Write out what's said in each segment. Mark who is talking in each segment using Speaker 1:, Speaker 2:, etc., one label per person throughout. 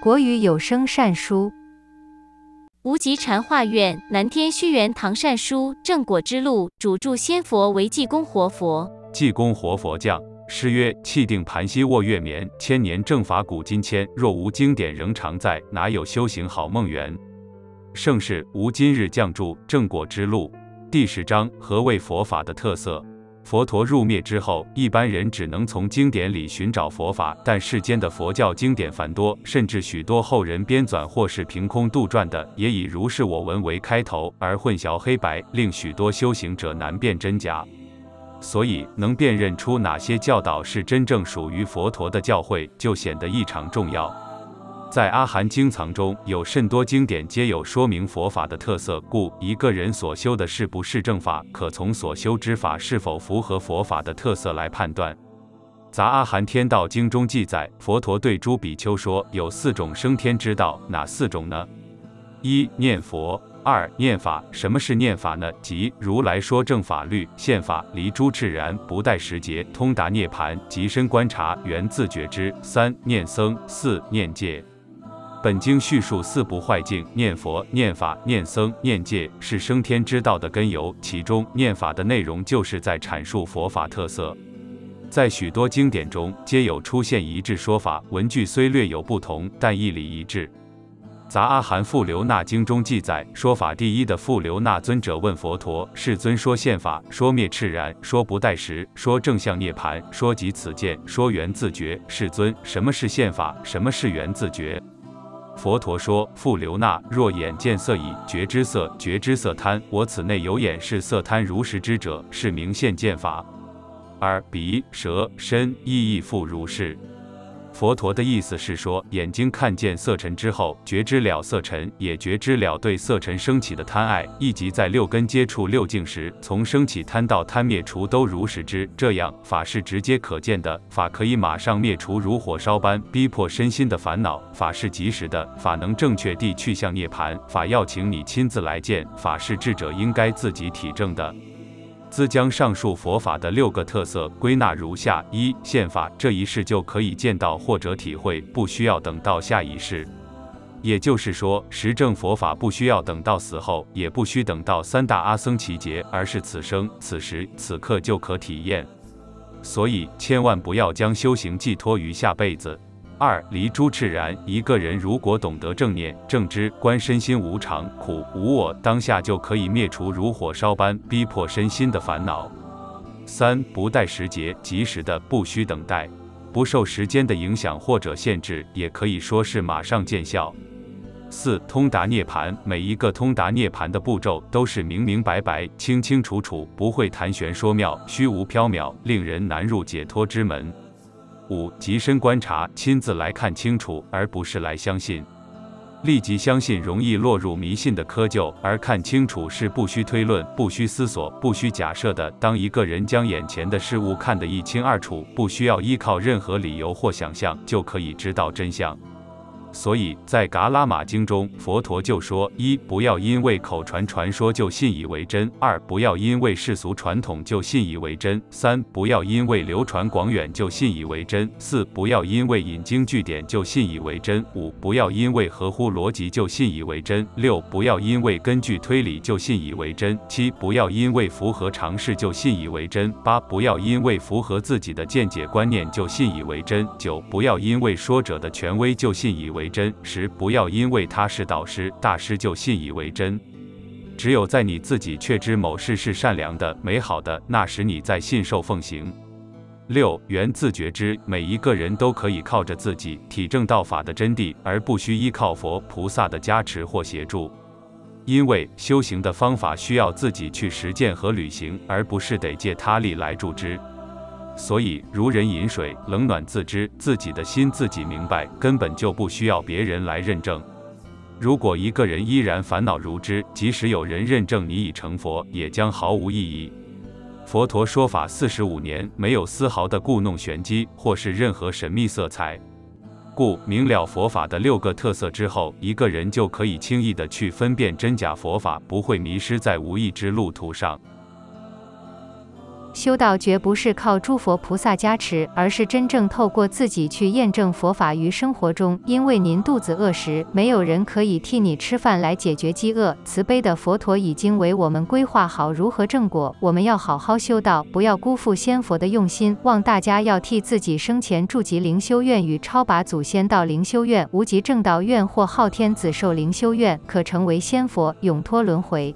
Speaker 1: 国语有声善书。
Speaker 2: 无极禅化院南天虚园堂善书正果之路主著仙佛为济公活佛。
Speaker 3: 济公活佛降，诗曰：气定盘膝卧月眠，千年正法古今迁。若无经典仍常在，哪有修行好梦圆？盛世无今日降注正果之路。第十章：何谓佛法的特色？佛陀入灭之后，一般人只能从经典里寻找佛法，但世间的佛教经典繁多，甚至许多后人编纂或是凭空杜撰的，也以“如是我闻”为开头，而混淆黑白，令许多修行者难辨真假。所以，能辨认出哪些教导是真正属于佛陀的教诲，就显得异常重要。在阿含经藏中有甚多经典，皆有说明佛法的特色，故一个人所修的是不是正法，可从所修之法是否符合佛法的特色来判断。《杂阿含天道经》中记载，佛陀对诸比丘说，有四种升天之道，哪四种呢？一念佛，二念法。什么是念法呢？即如来说正法律、宪法，离诸炽然，不待时节，通达涅盘，极深观察，缘自觉之。三念僧，四念戒。本经叙述四不坏境：念佛、念法、念僧、念戒，是升天之道的根由。其中念法的内容就是在阐述佛法特色。在许多经典中，皆有出现一致说法，文句虽略有不同，但义理一致。《杂阿含富留那经》中记载，说法第一的富留那尊者问佛陀：“世尊说宪法，说灭赤然，说不待时，说正向涅盘，说即此见，说缘自觉。世尊，什么是宪法？什么是缘自觉？”佛陀说：“复留那，若眼见色已，觉知色，觉知色贪。我此内有眼是色贪如实之者，是明现见法。而、鼻、舌、身意亦复如是。”佛陀的意思是说，眼睛看见色尘之后，觉知了色尘，也觉知了对色尘升起的贪爱，以及在六根接触六境时，从升起贪到贪灭除都如实知。这样法是直接可见的，法可以马上灭除，如火烧般逼迫身心的烦恼；法是及时的，法能正确地去向涅槃。法要请你亲自来见，法是智者应该自己体证的。兹将上述佛法的六个特色归纳如下：一、现法，这一世就可以见到或者体会，不需要等到下一世。也就是说，实证佛法不需要等到死后，也不需等到三大阿僧祇劫，而是此生、此时、此刻就可体验。所以，千万不要将修行寄托于下辈子。二离诸炽然，一个人如果懂得正念、正知，观身心无常、苦、无我，当下就可以灭除如火烧般逼迫身心的烦恼。三不待时节，及时的，不需等待，不受时间的影响或者限制，也可以说是马上见效。四通达涅盘，每一个通达涅盘的步骤都是明明白白、清清楚楚，不会谈玄说妙、虚无缥缈，令人难入解脱之门。五极深观察，亲自来看清楚，而不是来相信。立即相信容易落入迷信的窠臼，而看清楚是不需推论、不需思索、不需假设的。当一个人将眼前的事物看得一清二楚，不需要依靠任何理由或想象，就可以知道真相。所以在《噶拉玛经》中，佛陀就说：一不要因为口传传说就信以为真；二不要因为世俗传统就信以为真；三不要因为流传广远就信以为真；四不要因为引经据典就信以为真；五不要因为合乎逻辑就信以为真；六不要因为根据推理就信以为真；七不要因为符合常识就信以为真；八不要因为符合自己的见解观念就信以为真；九不要因为说者的权威就信以为。真时，不要因为他是导师、大师就信以为真。只有在你自己确知某事是善良的、美好的，那时你在信受奉行。六缘自觉知，每一个人都可以靠着自己体证道法的真谛，而不需依靠佛菩萨的加持或协助。因为修行的方法需要自己去实践和履行，而不是得借他力来助之。所以，如人饮水，冷暖自知，自己的心自己明白，根本就不需要别人来认证。如果一个人依然烦恼如织，即使有人认证你已成佛，也将毫无意义。佛陀说法四十五年，没有丝毫的故弄玄机，或是任何神秘色彩。故明了佛法的六个特色之后，一个人就可以轻易的去分辨真假佛法，不会迷失在无意之路途上。
Speaker 1: 修道绝不是靠诸佛菩萨加持，而是真正透过自己去验证佛法于生活中。因为您肚子饿时，没有人可以替你吃饭来解决饥饿。慈悲的佛陀已经为我们规划好如何正果，我们要好好修道，不要辜负仙佛的用心。望大家要替自己生前筑集灵修院与超拔祖先到灵修院、无极正道院或昊天子寿灵修院，可成为仙佛，永脱轮回。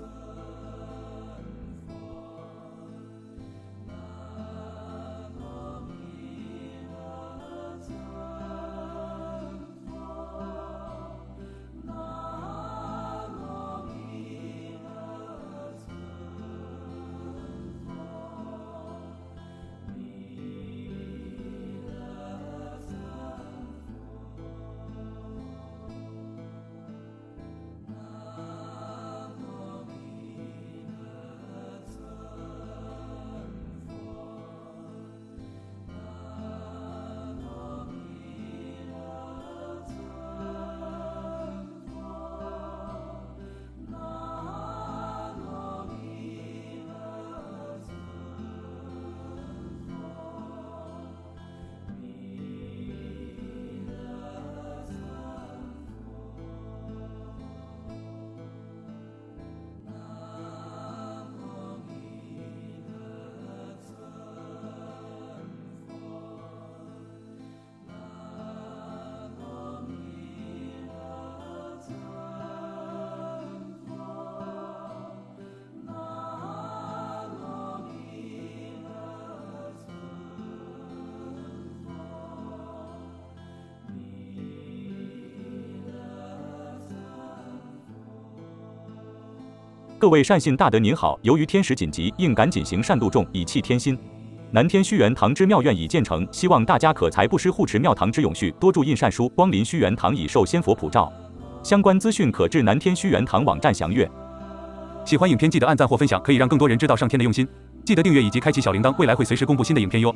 Speaker 4: 各位善信大德您好，由于天时紧急，应赶紧行善度众，以弃天心。南天虚元堂之庙院已建成，希望大家可财布施护持庙堂之永续，多助印善书，光临虚元堂以受仙佛普照。相关资讯可至南天虚元堂网站详阅。
Speaker 3: 喜欢影片记得按赞或分享，可以让更多人知道上天的用心。记得订阅以及开启小铃铛，未来会随时公布新的影片哟。